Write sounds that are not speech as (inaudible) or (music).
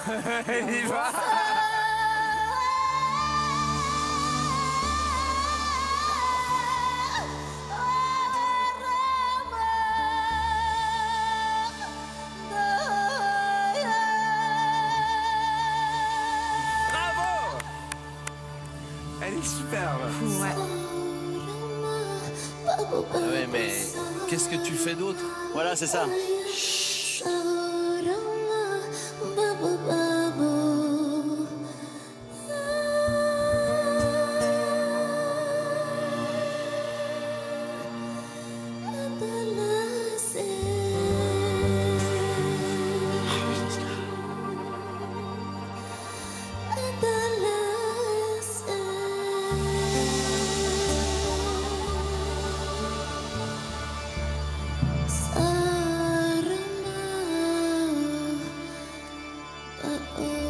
(laughs) Il y va. Bravo. Elle est superbe. Ah ouais, mais qu'est-ce que tu fais d'autre? Voilà, c'est ça. Uh-oh.